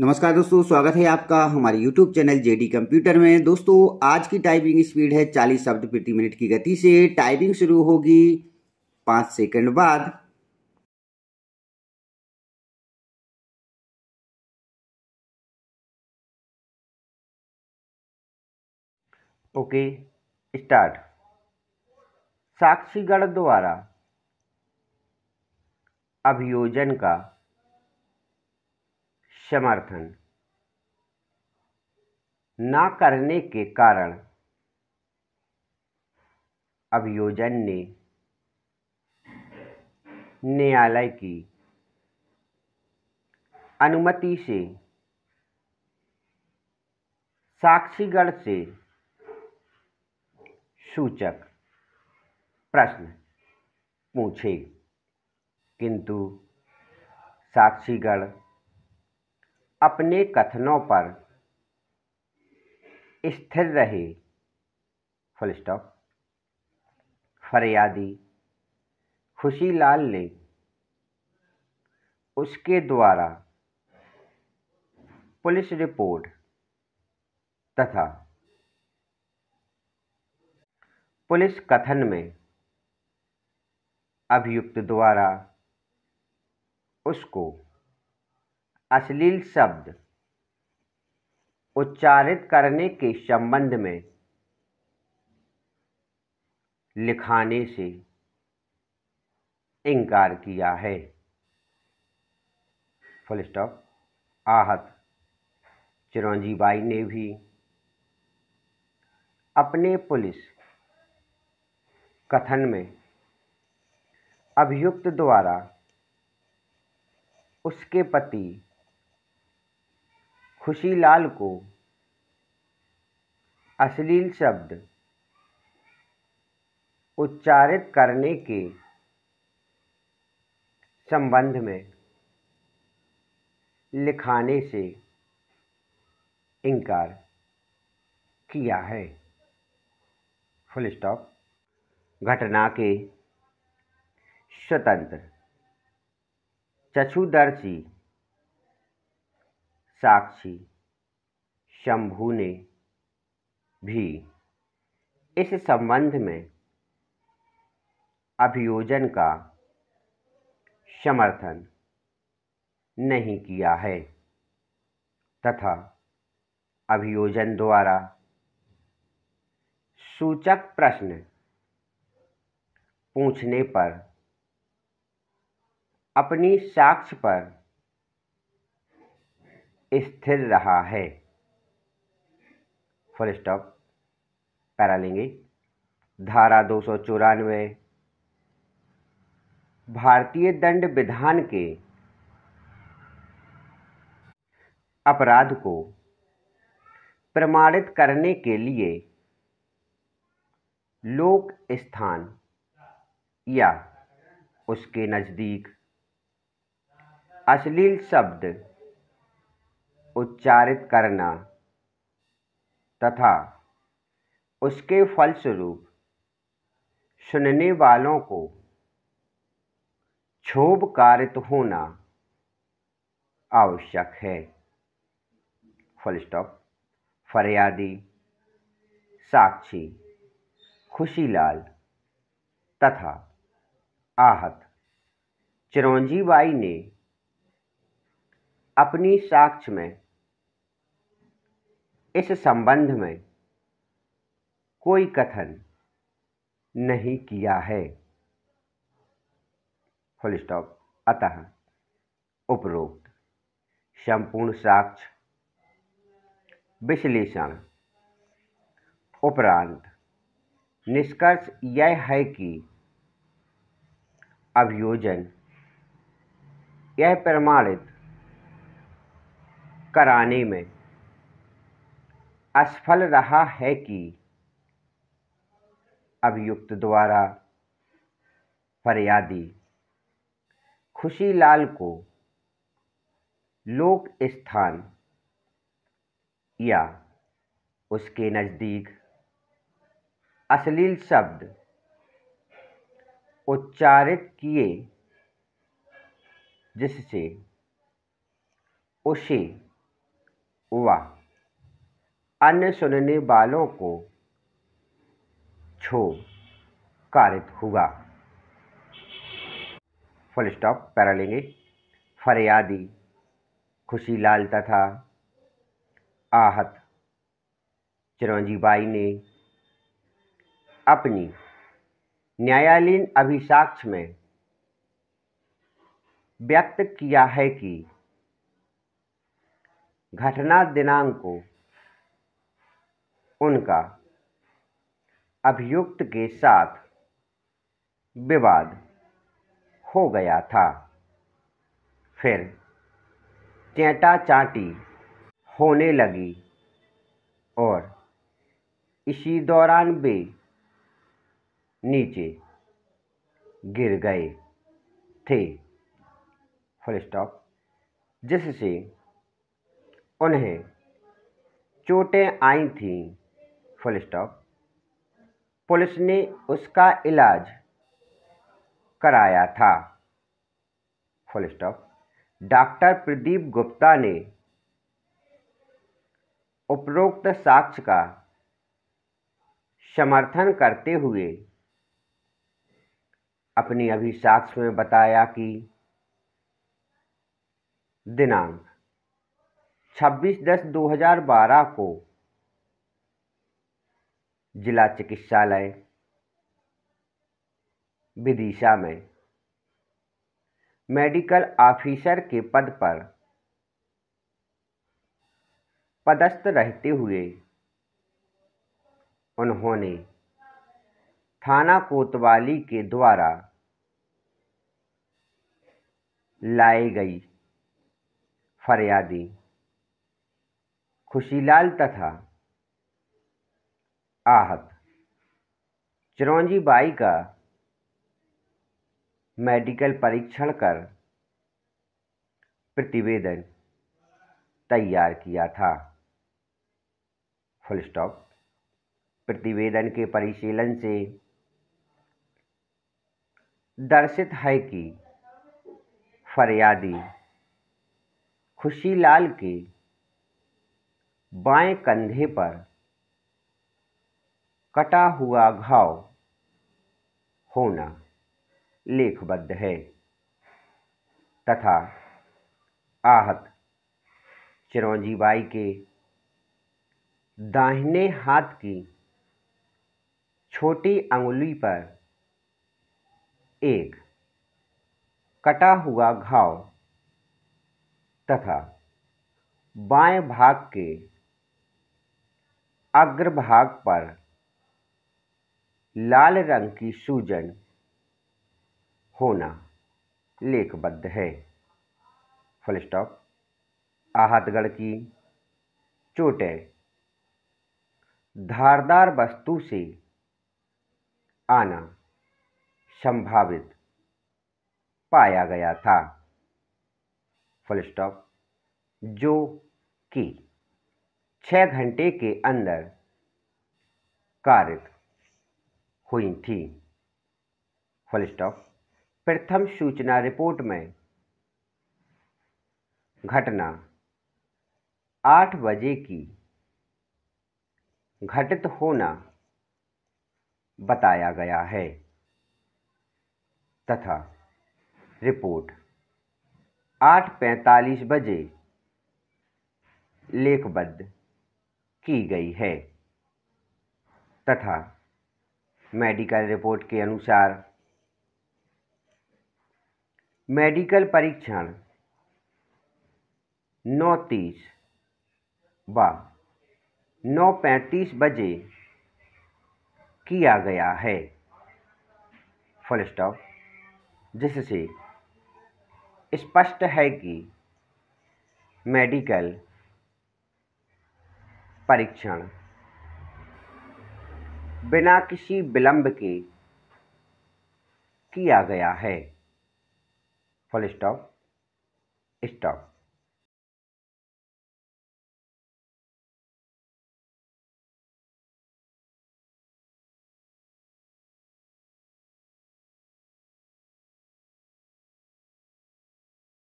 नमस्कार दोस्तों, स्वागत है आपका हमारे YouTube चैनल जेडी कंप्यूटर में। दोस्तों, आज की टाइपिंग स्पीड है 40 शब्द प्रति मिनट की गति से। टाइपिंग शुरू होगी पाँच सेकंड बाद। Okay, start. साक्षीगढ़ द्वारा अभियोजन का समर्थन। न करने के कारण अभियोजन ने न्यायालय की अनुमति से साक्षीगढ़ से सूचक प्रश्न पूछे, किंतु साक्षीगढ़ अपने कथनों पर स्थिर रहे। फुल स्टॉप फरियादी खुशी लाल ने उसके द्वारा पुलिस रिपोर्ट तथा पुलिस कथन में अभियुक्त द्वारा उसको अश्लील शब्द उच्चारित करने के संबंध में लिखाने से इनकार किया है। फुल स्टॉप आहत चिरंजी बाई ने भी अपने पुलिस कथन में अभियुक्त द्वारा उसके पति खुशीलाल को, अश्लील शब्द उच्चारित करने के संबंध में लिखाने से इनकार किया है। Full stop. घटना के स्वतंत्र, चक्षुदर्शी साक्षी शंभु ने भी इस संबंध में अभियोजन का समर्थन नहीं किया है तथा अभियोजन द्वारा सूचक प्रश्न पूछने पर अपनी साक्ष्य पर स्थिर रहा है। फुल स्टॉप पैरा लेंगे। धारा दो सौ चौरानवे। भारतीय दंड विधान के अपराध को प्रमाणित करने के लिए लोक स्थान या उसके नज़दीक अश्लील शब्द उच्चारित करना तथा उसके फलस्वरूप सुनने वालों को क्षोभ कारित होना आवश्यक है। फुल स्टॉप फरियादी, साक्षी, खुशीलाल तथा आहत। चिरंजी बाई ने अपनी साक्ष्य में इस संबंध में कोई कथन नहीं किया है। फुल स्टॉप अतः उपरोक्त संपूर्ण साक्ष्य विश्लेषण उपरांत निष्कर्ष यह है कि अभियोजन यह प्रमाणित कराने में असफल रहा है कि? अभियुक्त द्वारा फरियादी। खुशी लाल को लोक स्थान या उसके नज़दीक अश्लील शब्द उच्चारित किए, जिससे उसे व अन्य सुनने वालों को छो कारित हुआ। फुल स्टॉप पैरालेंगे फरियादी, खुशीलाल तथा आहत चिरंजी बाई ने अपनी न्यायालयीन अभिसाक्ष्य में व्यक्त किया है कि घटना दिनांक को उनका अभियुक्त के साथ विवाद हो गया था। फिर चेटा चाटी होने लगी और इसी दौरान वे नीचे गिर गए थे। फुल स्टॉप जिससे उन्हें चोटें आई थीं। Full stop. पुलिस ने उसका इलाज कराया था। Full stop. Doctor Pradeep Gupta ने उपरोक्त साक्ष्य का समर्थन करते हुए अपनी अभिसाक्ष्य में बताया कि दिनांक 26 दस 2012 को जिला चिकित्सालय, विदिशा में। मेडिकल ऑफिसर के पद पर पदस्थ रहते हुए उन्होंने थाना कोतवाली के द्वारा लाई गई फरियादी खुशीलाल तथा आहत। चिरौंजी बाई का मेडिकल परीक्षण कर प्रतिवेदन तैयार किया था। फुल स्टॉप प्रतिवेदन के परिशीलन से दर्शित है कि फरियादी खुशीलाल के बाएँ कंधे पर कटा हुआ घाव होना लेखबद्ध है तथा आहत चिरौंजी बाई के दाहिने हाथ की छोटी अंगुली पर एक कटा हुआ घाव तथा बाएँ भाग के अग्रभाग पर लाल रंग की सूजन होना लेखबद्ध है। फुल स्टॉप आहतगढ़ की चोटें धारदार वस्तु से आना संभावित पाया गया था। फुल स्टॉप जो कि छः घंटे के अंदर कारित हुई थी। Full stop. प्रथम सूचना रिपोर्ट में घटना आठ बजे की घटित होना बताया गया है तथा रिपोर्ट आठ पैंतालीस बजे लेखबद्ध की गई है तथा मेडिकल रिपोर्ट के अनुसार, मेडिकल परीक्षण नौ तीस व नौ पैंतीस बजे किया गया है। Full stop. जिससे स्पष्ट है कि मेडिकल परीक्षण बिना किसी विलंब के किया गया है। Full stop stop